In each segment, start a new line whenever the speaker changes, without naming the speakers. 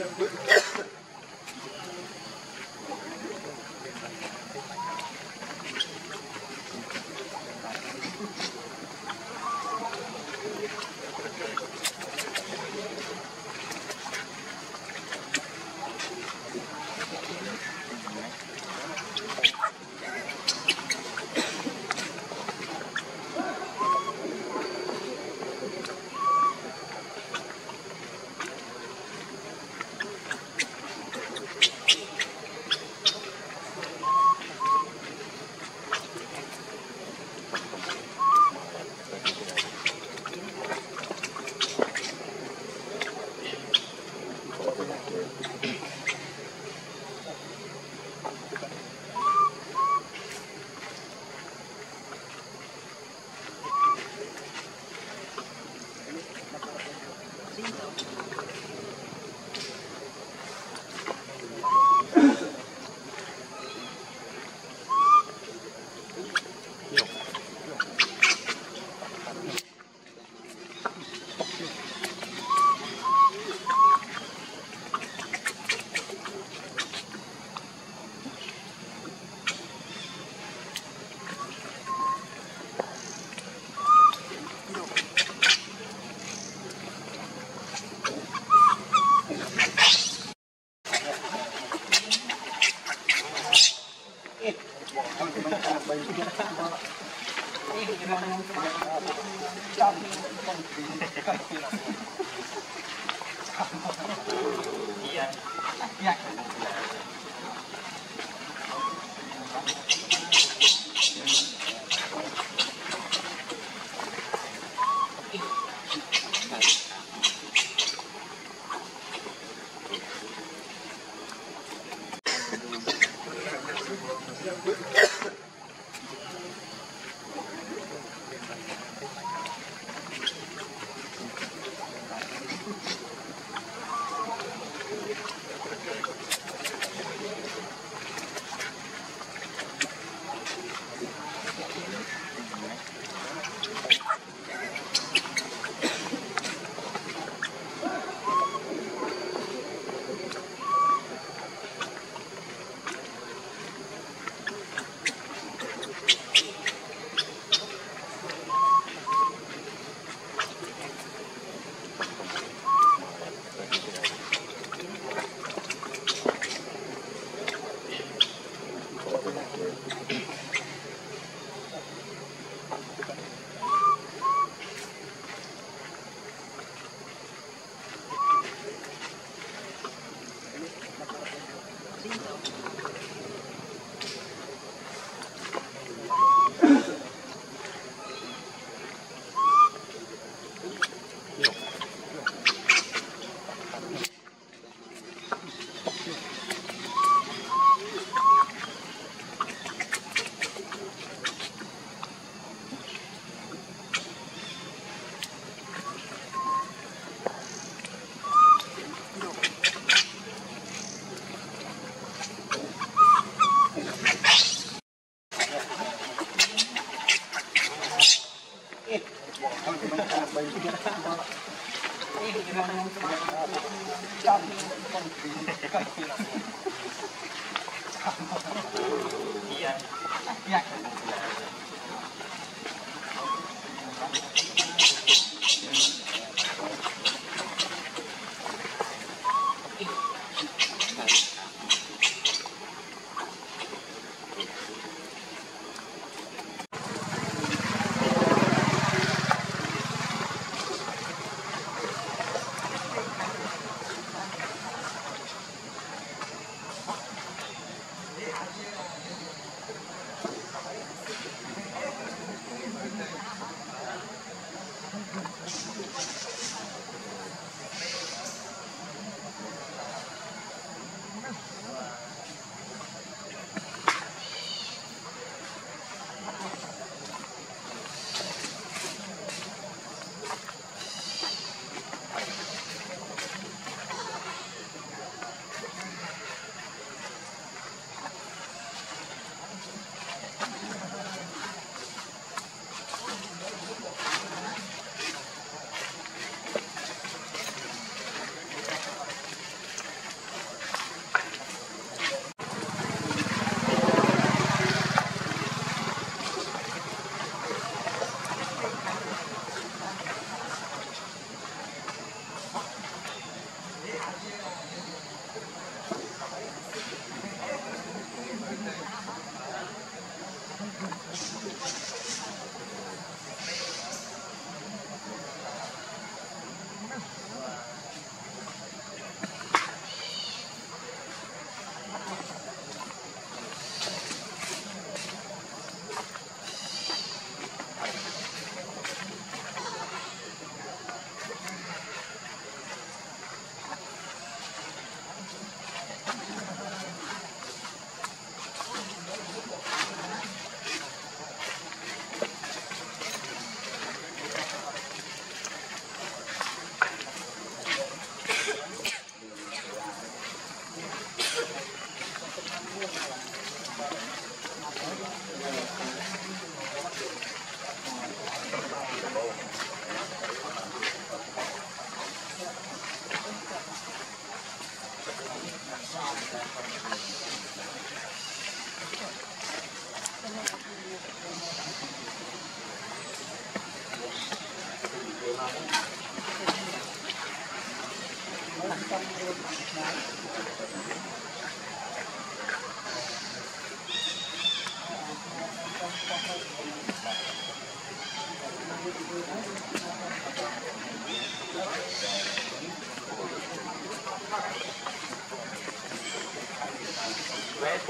Yeah.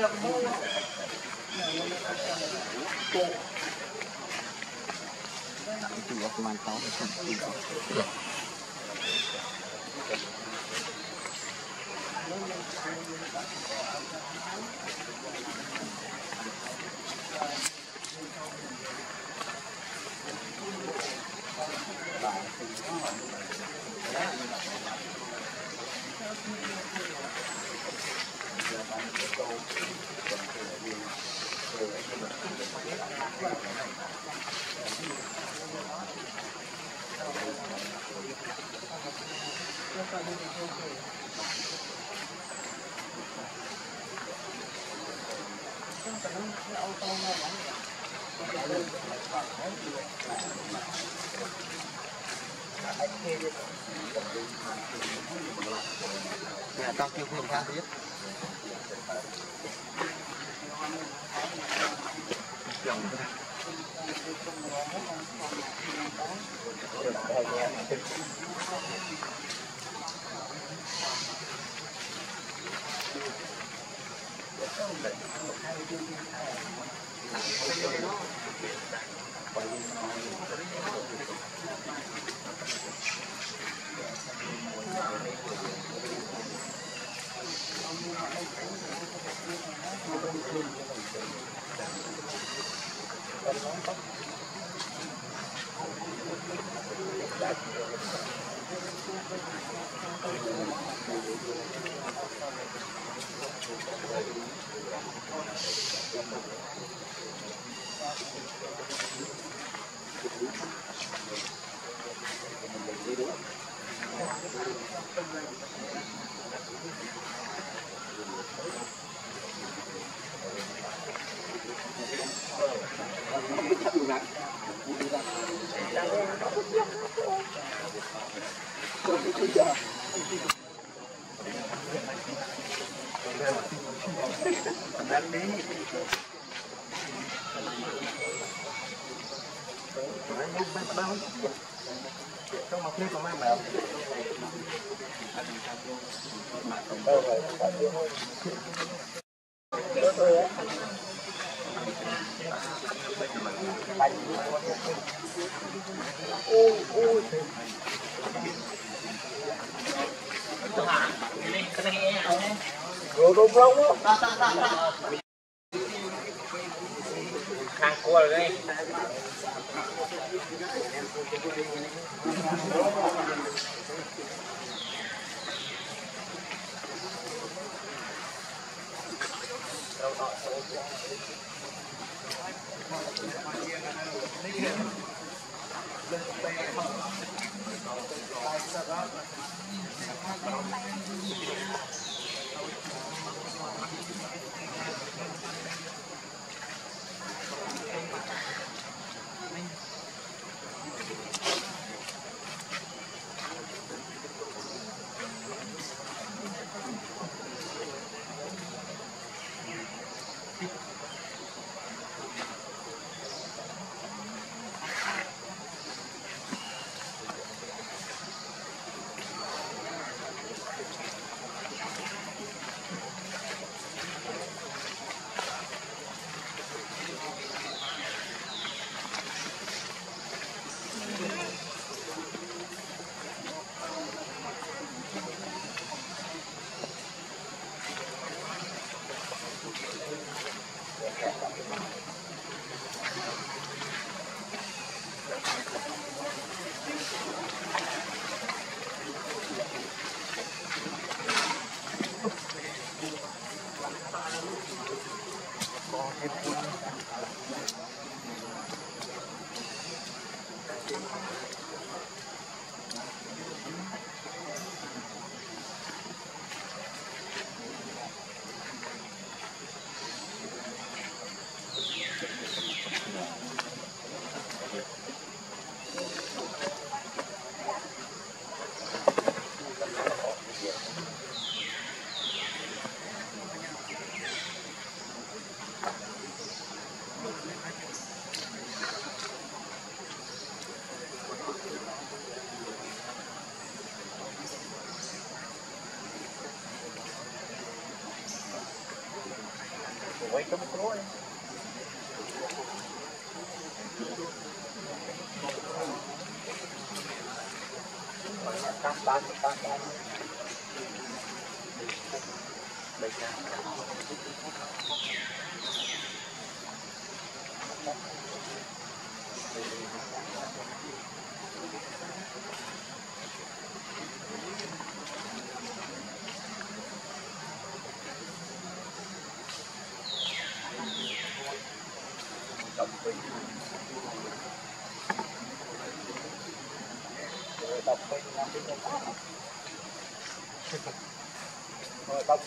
got more.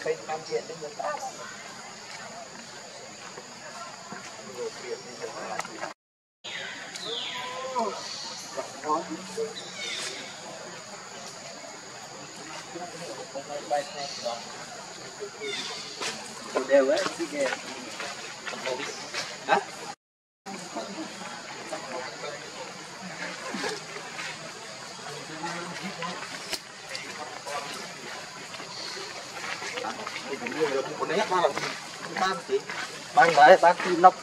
可以看见那个 Not.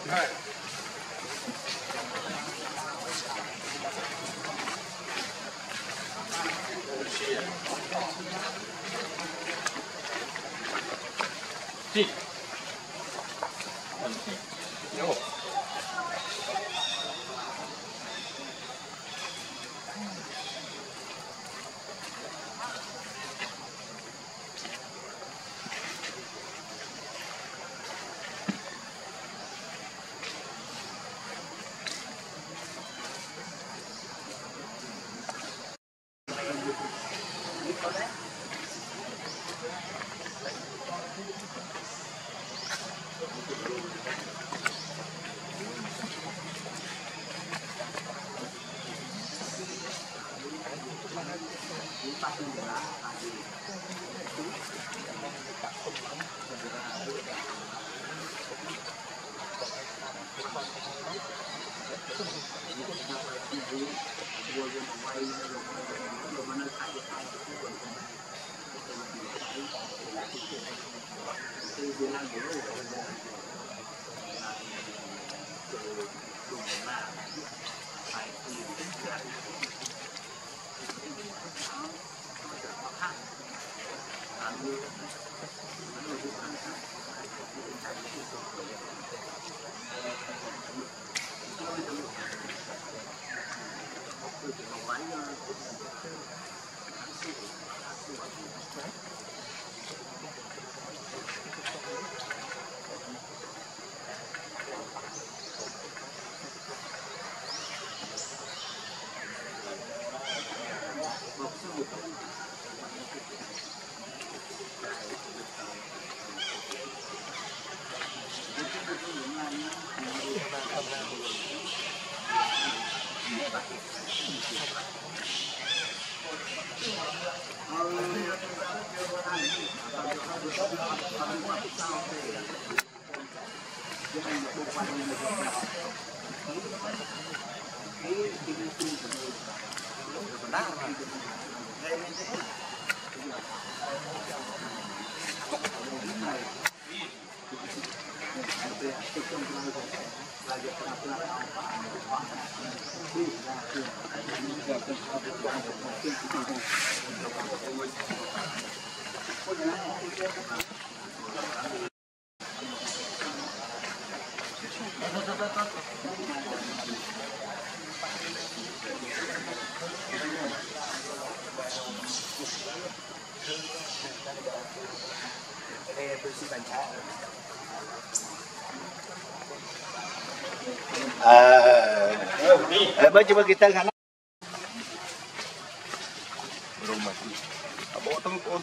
Coba coba kita sana. Belum mati. Abang tengok. Oh,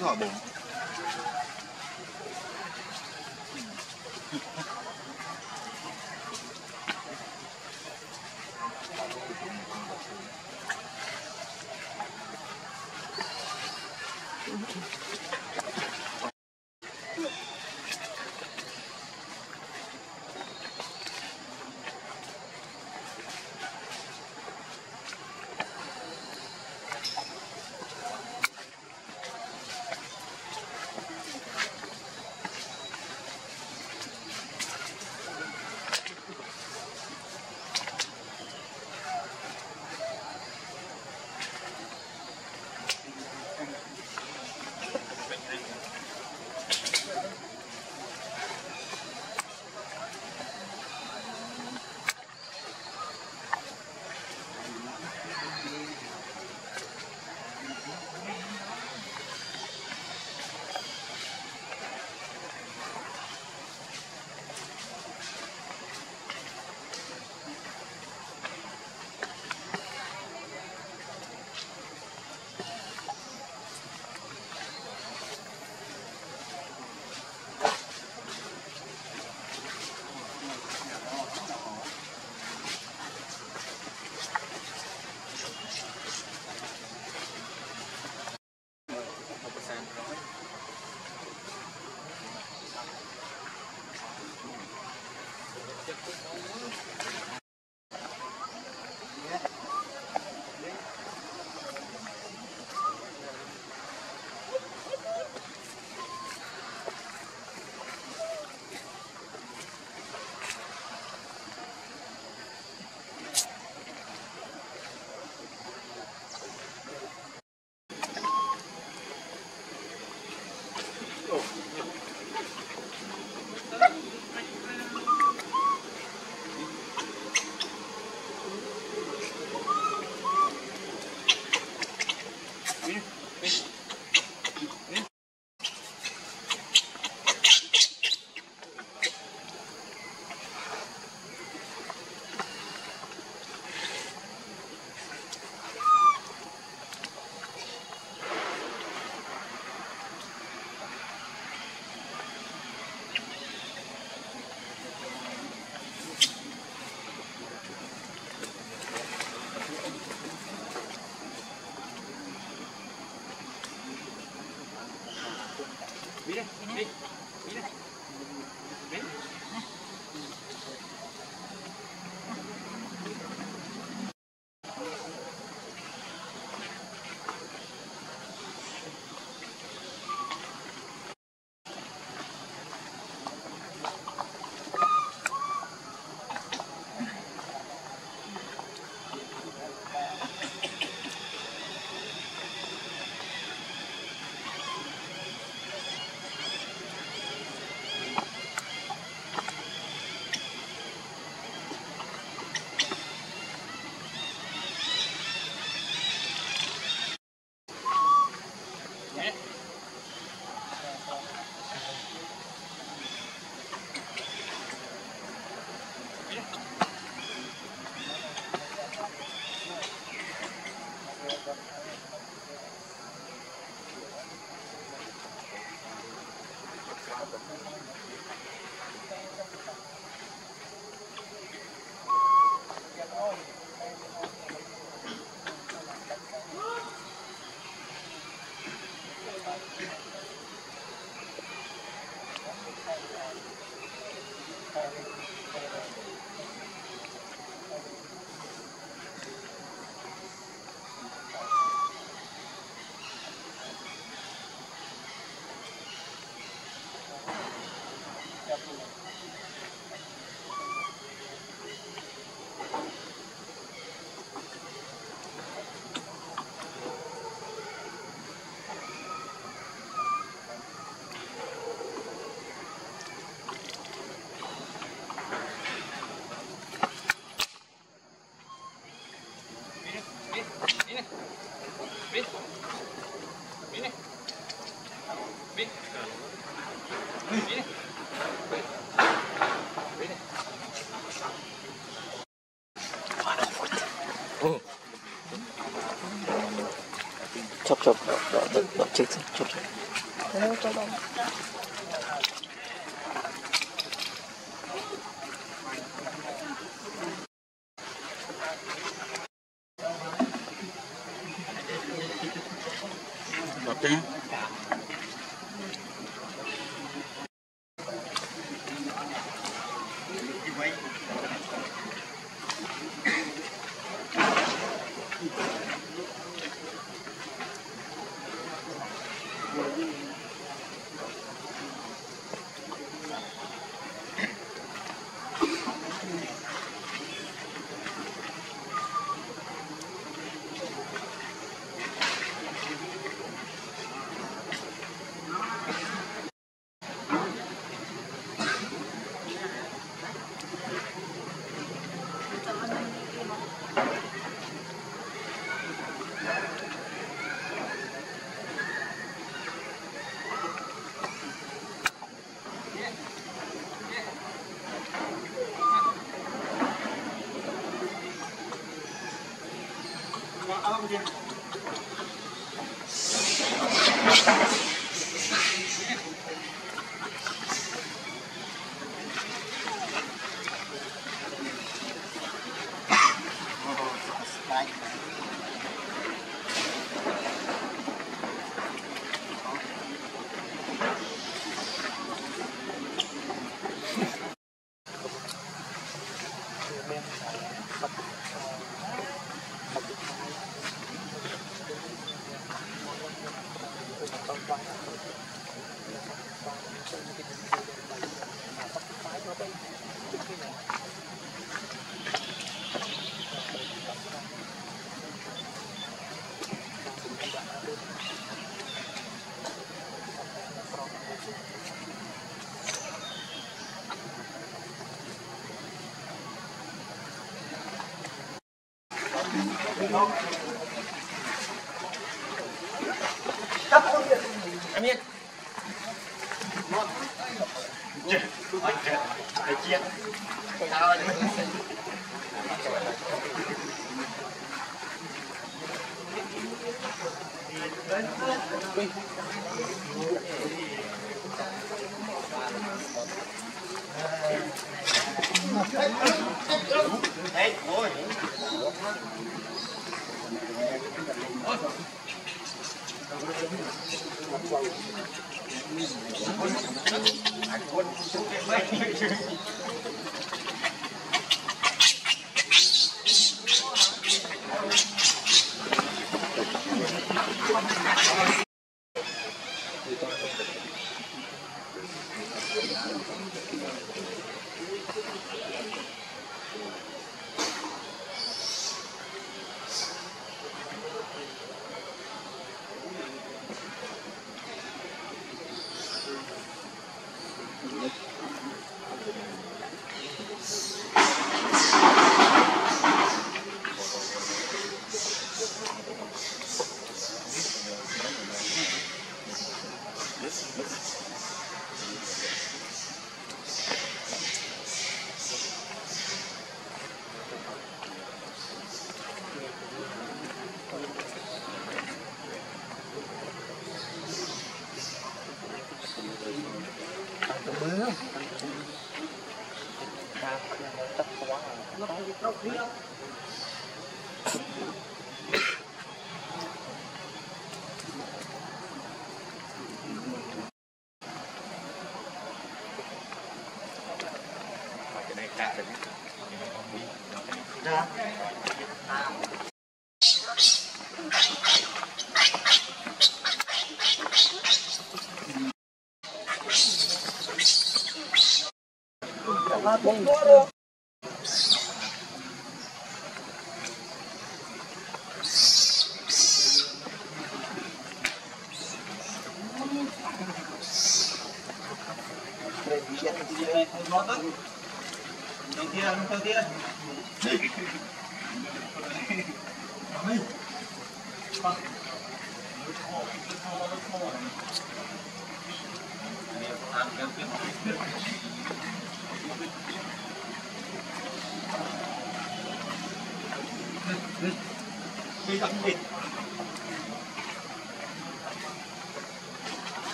走走走走走走走走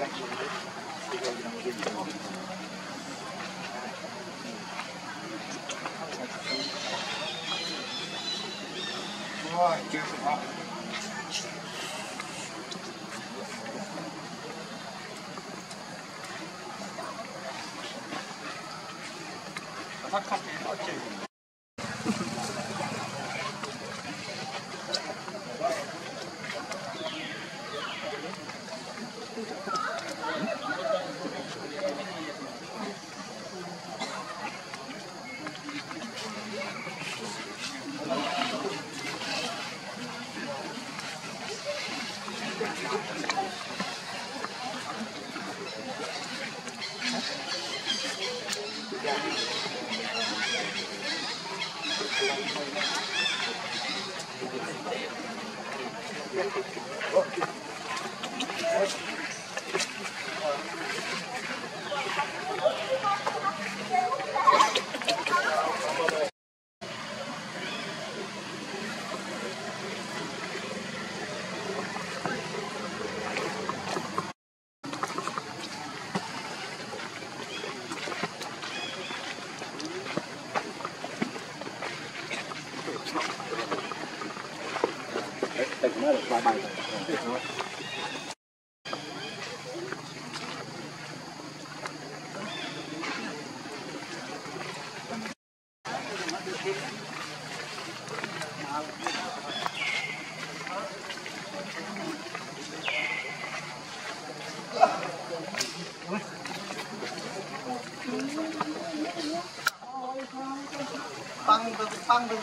Boy, careful,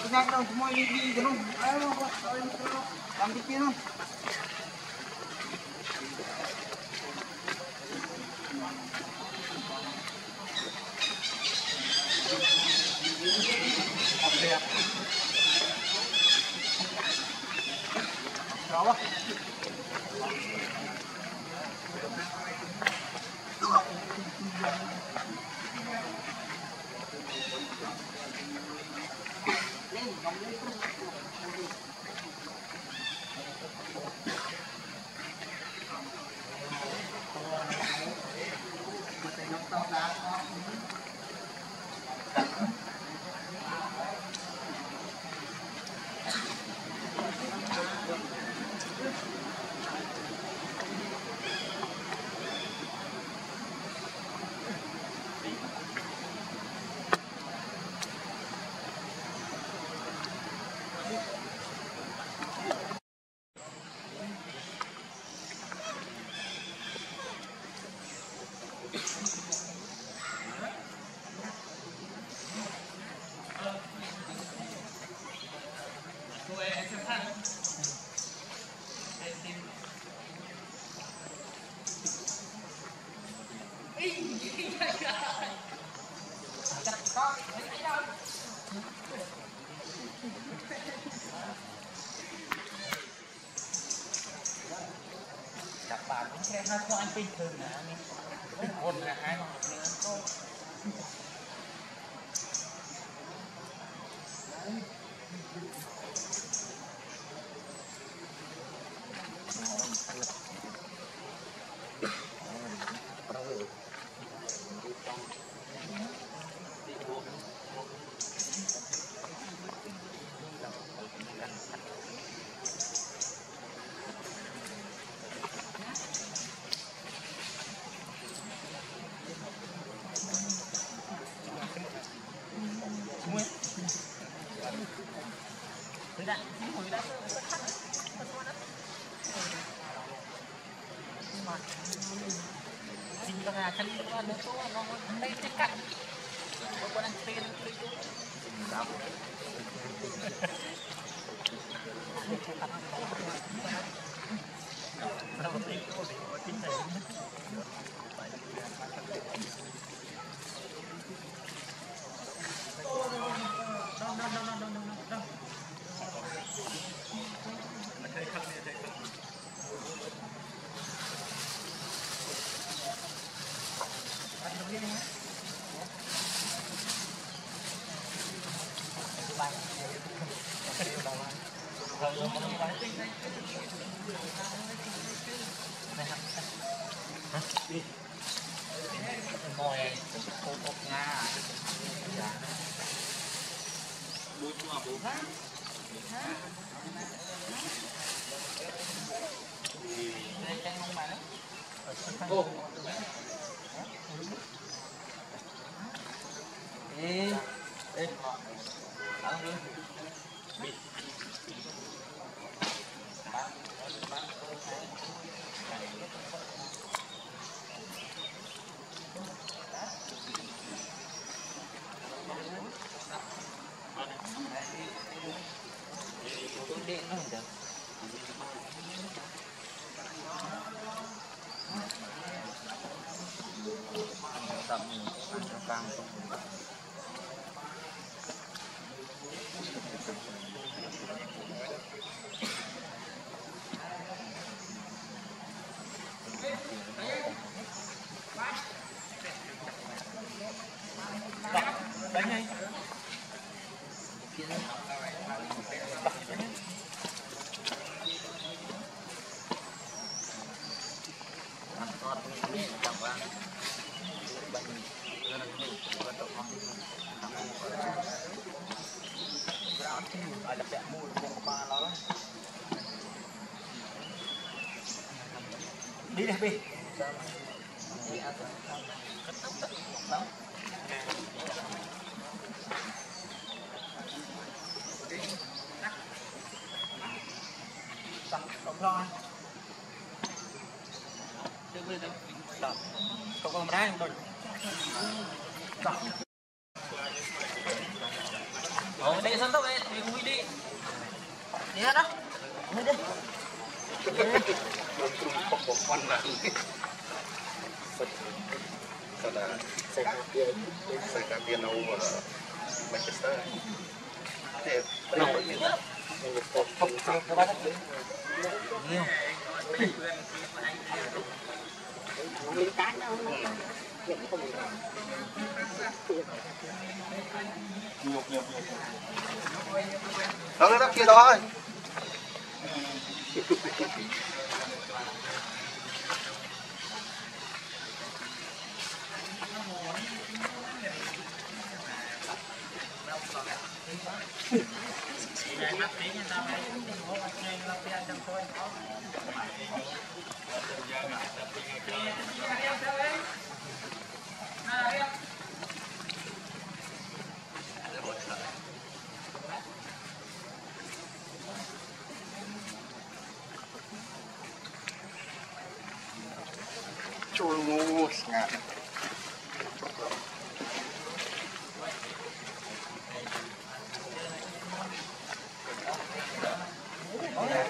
Exactly.
how quite a big coat.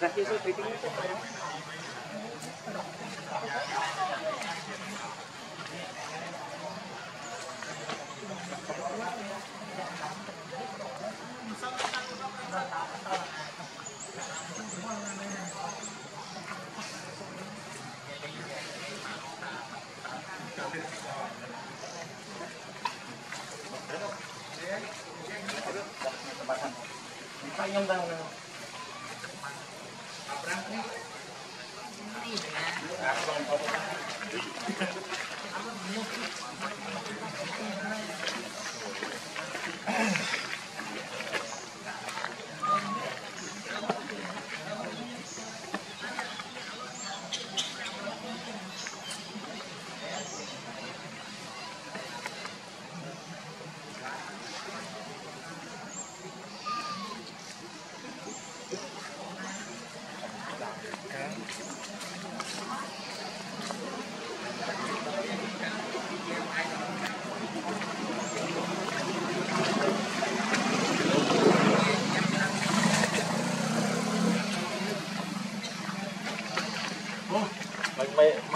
gracioso
pequeño.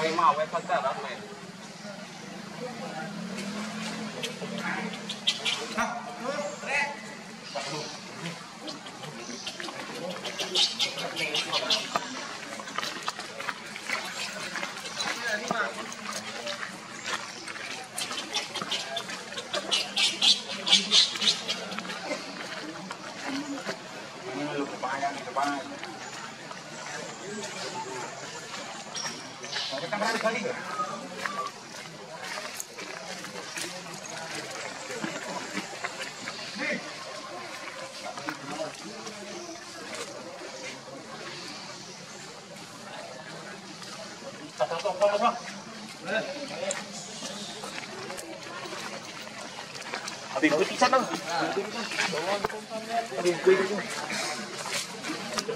Yang. Habis bagi pisan bang. Habis bagi pisan. Habis bagi pisan.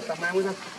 Sama yang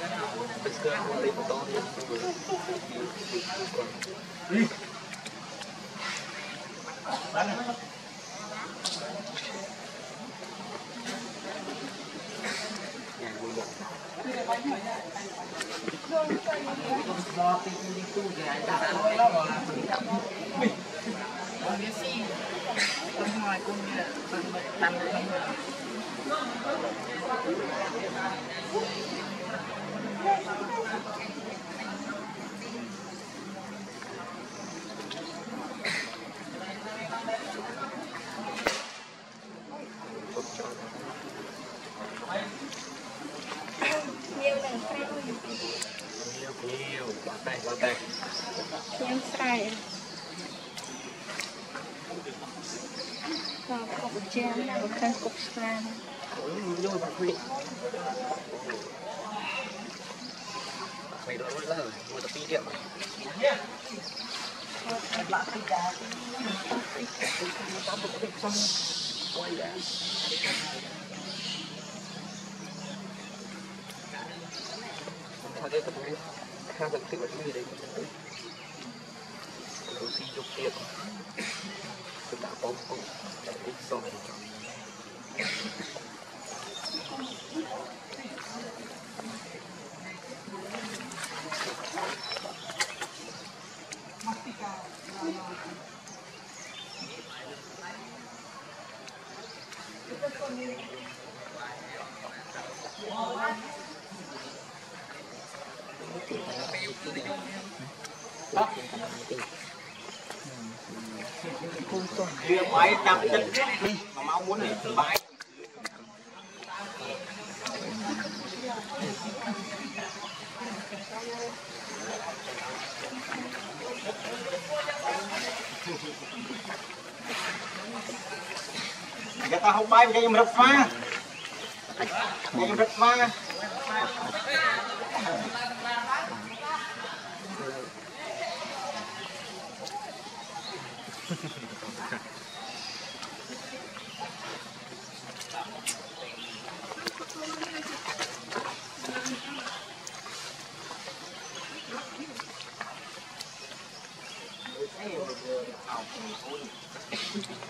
Thank you. Việc máy chăm chất mà máu muốn này bãi. Giờ ta không bay cho em rất pha Cho em rất pha bay cái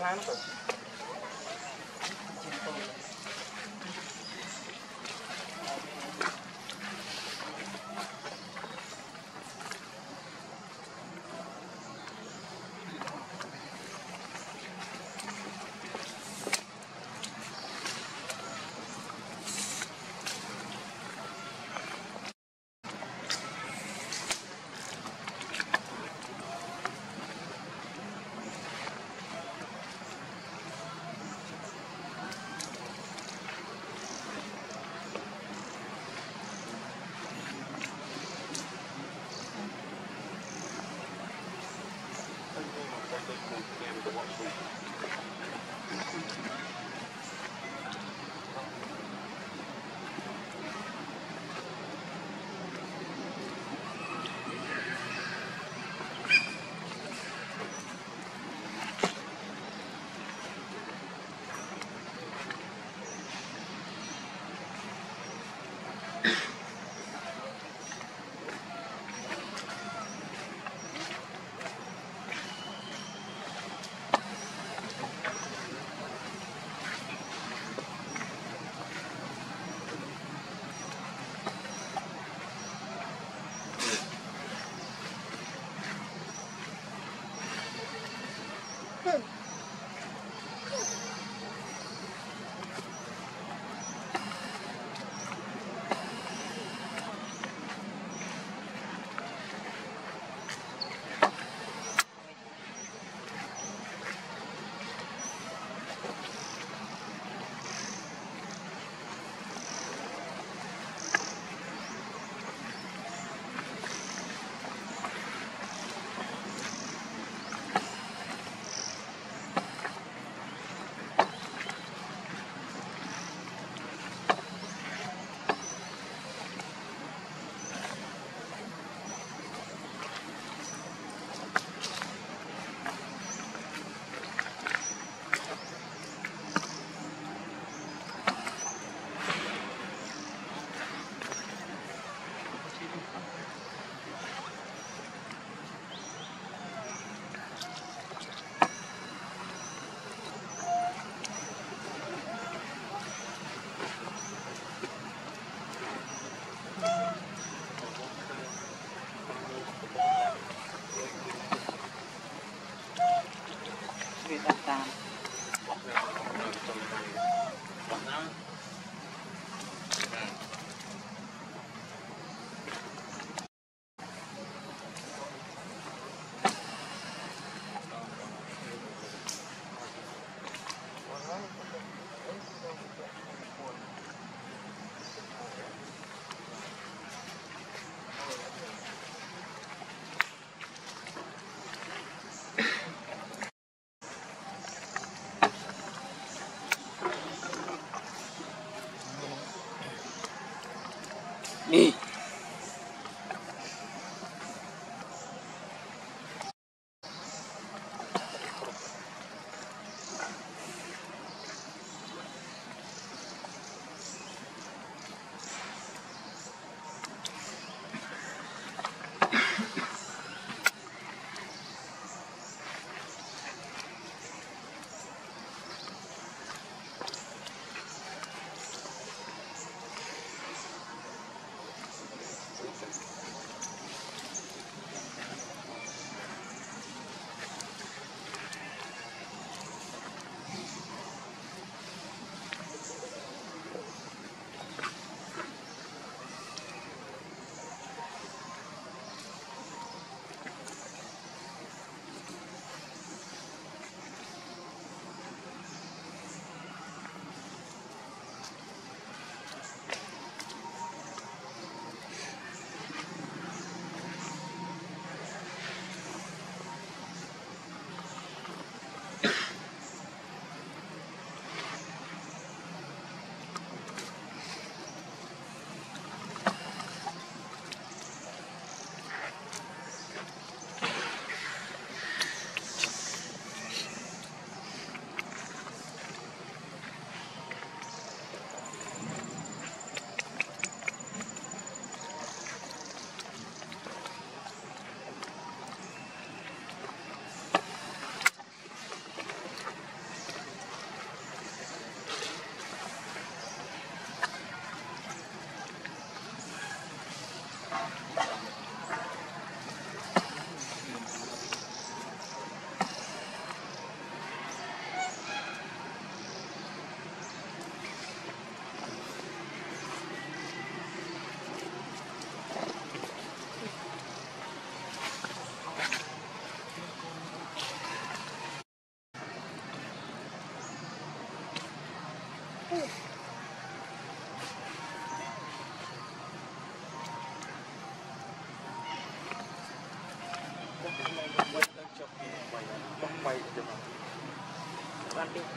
Hannibal.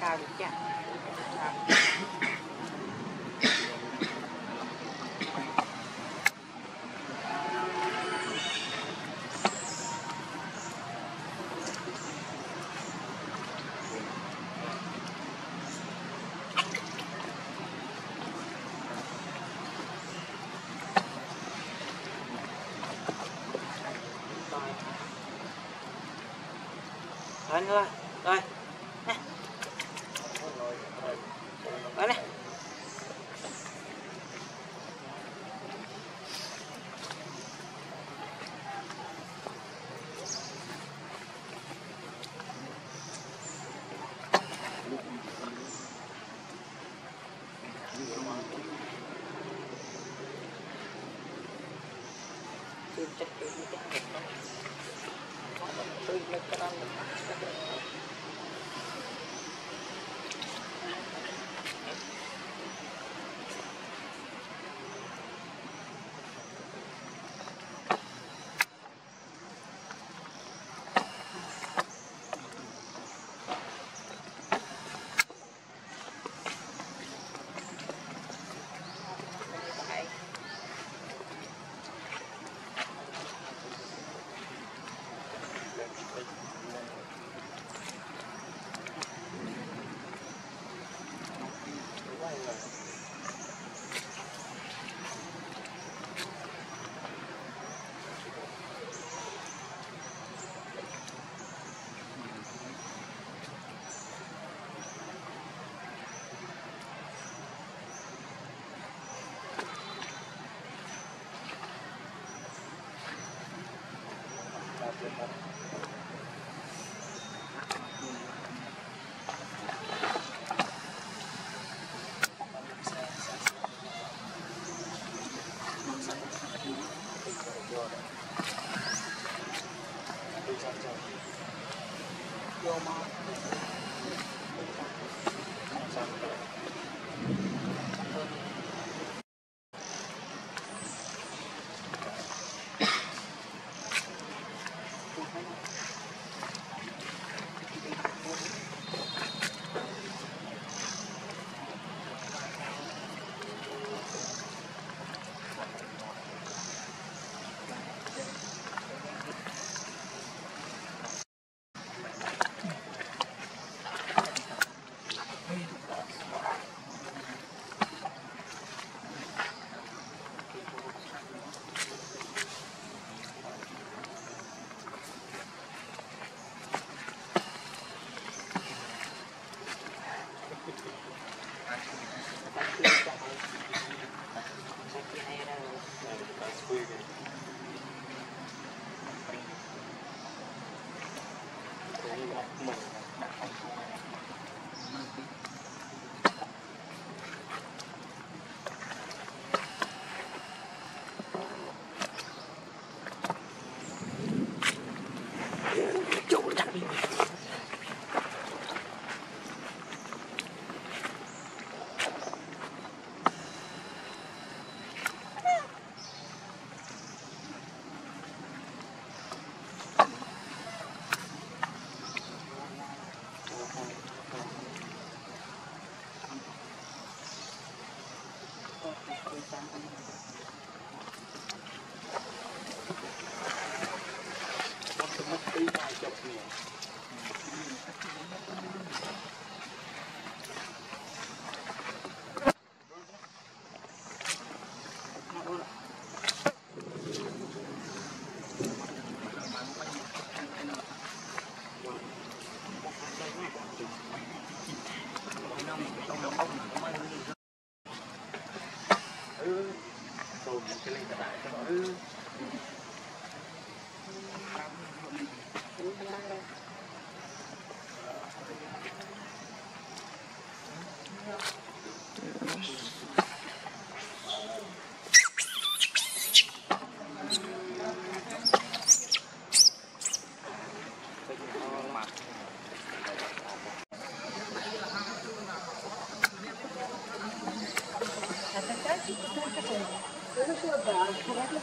Cao được chả Rồi nữa, ចិត្តពីទីហ្នឹងទៅមកតាម Okay.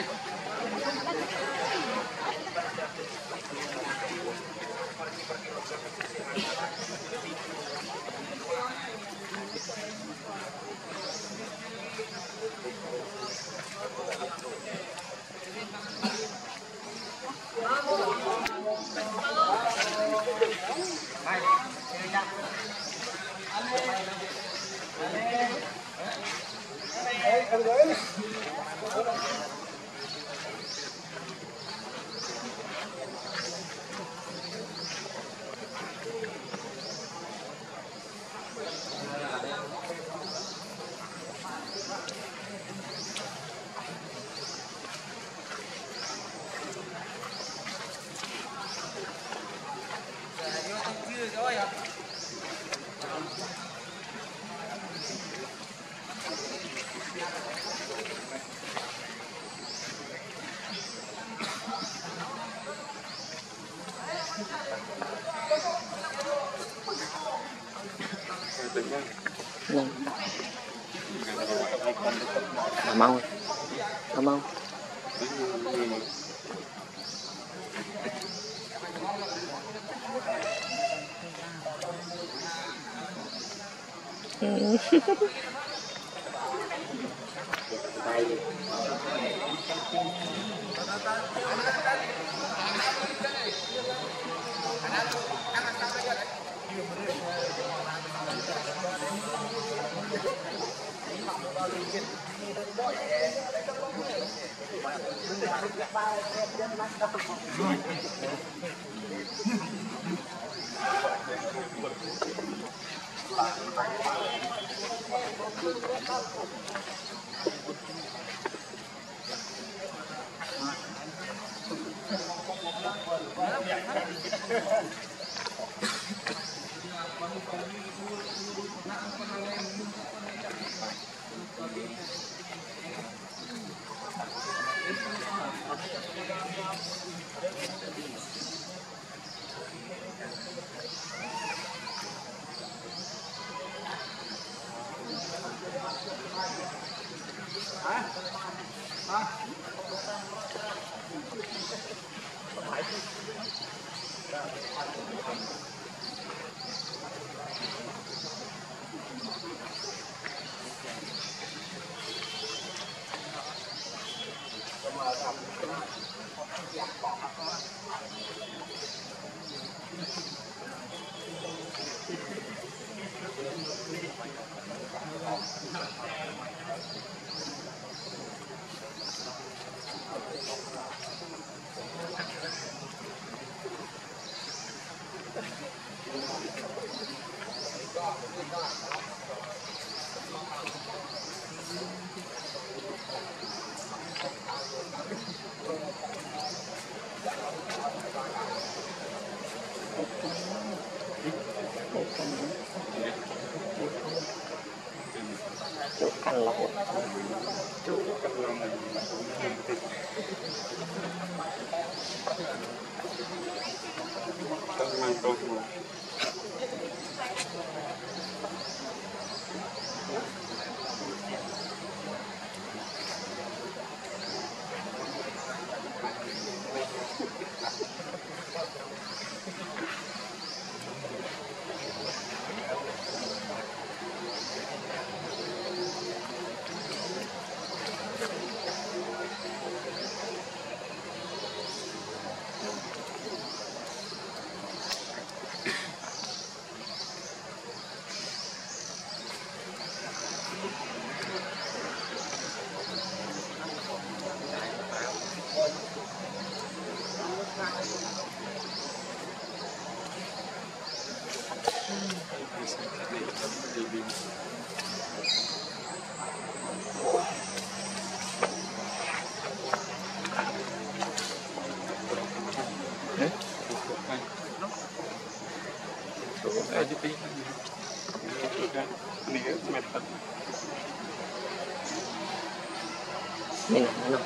Thank you.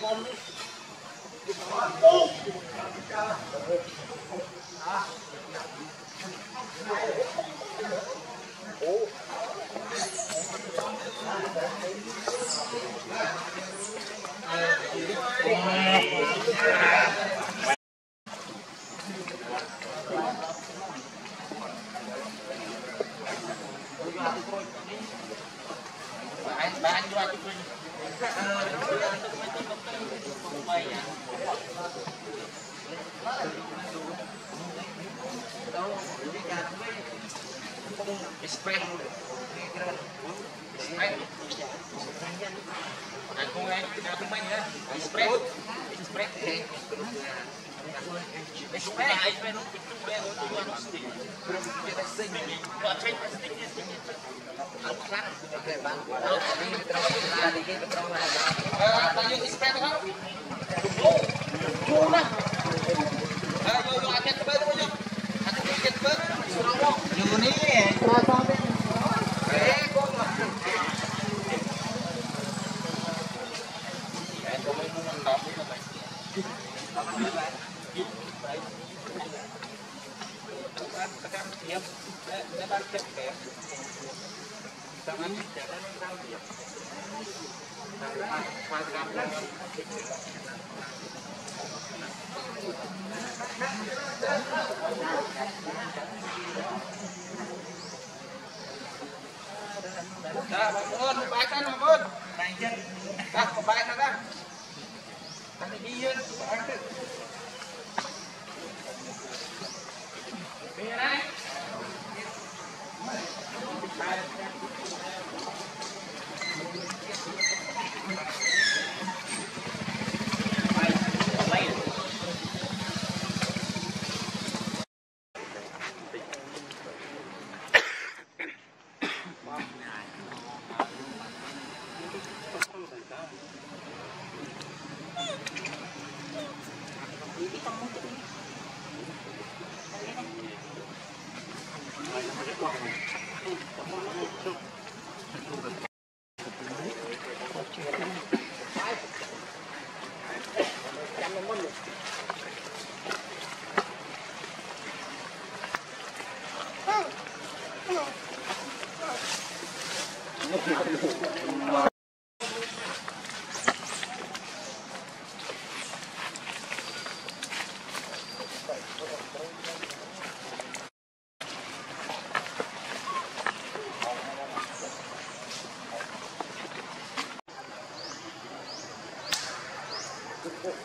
Com Tayo ispray ko ha. Muna. Ayo yung akit ba ito mo yun? Akit ba ito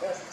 Yes.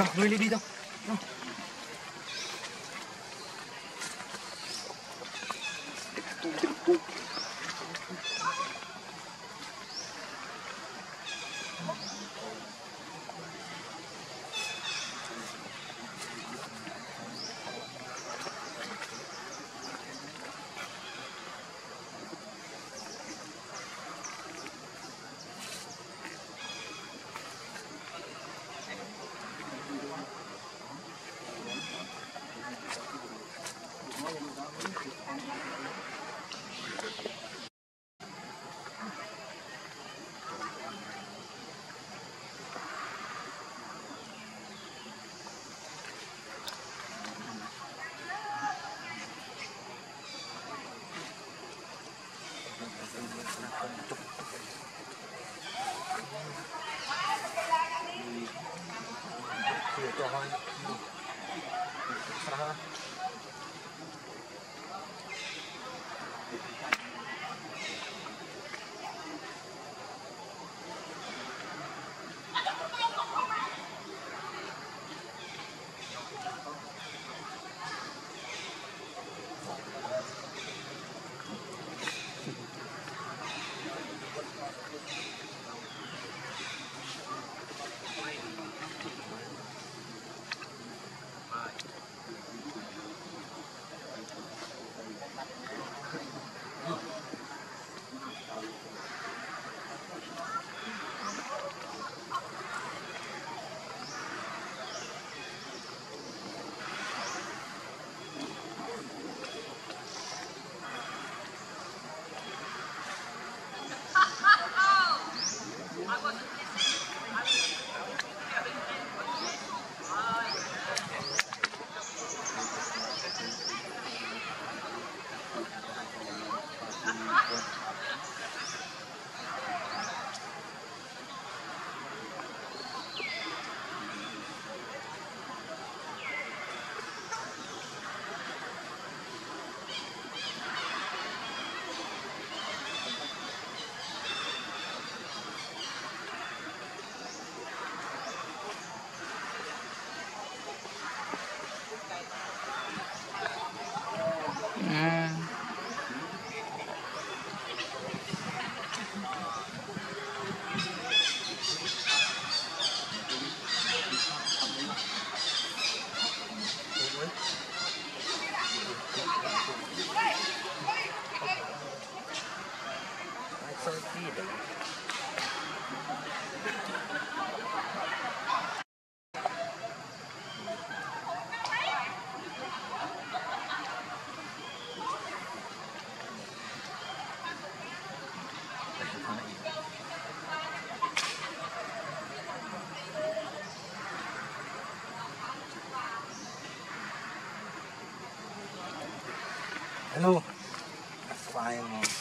Par brûler les. Ano? Kaya mo.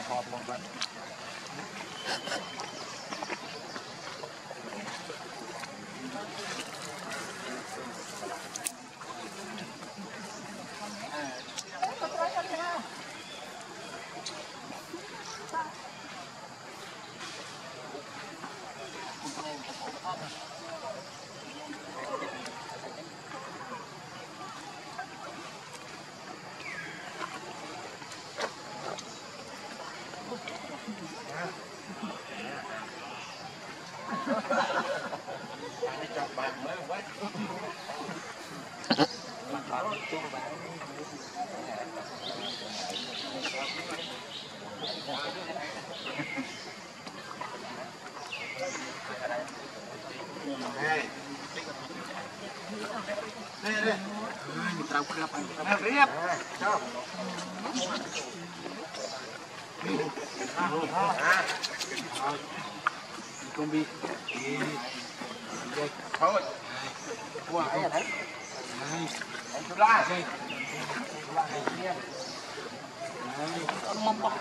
problem, but Đây, đây. Mình trao cái apa? Nah, riap. Chop. Kombi. Thôi. Qua cái đấy. Anh chú la. Mong bọc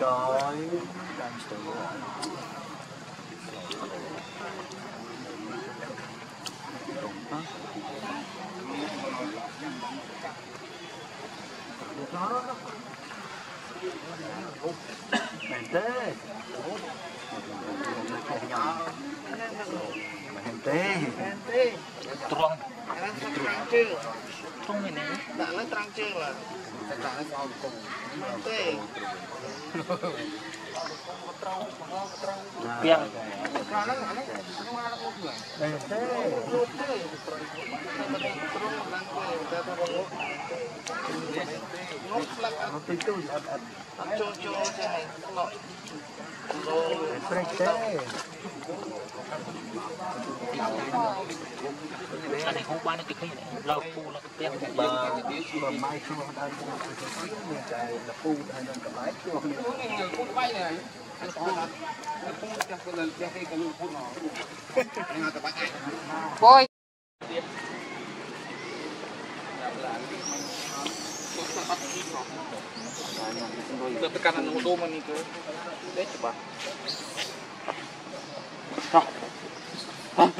Trời Đang sửa Mày tê Gente, trong mình đấy. Đã nó trang trương là tê Piang. ព្រៃទេតែហូបបានទៅឃើញលោកពូលោកផ្ទះបាទបើម៉ៃឈ្មោះដើមពូមានតែលពូហើយនឹងកបាយឈ្មោះគ្នាពូកបាយហ្នឹងហើយពូពូចាស់គាត់នឹងចាស់គេក៏ពូមកហ្នឹងកបាយបយទៀតដល់ឡានគាត់ស្បត់ទីផង Udah tekanan
utama nih ke. Deh coba.
Vâng,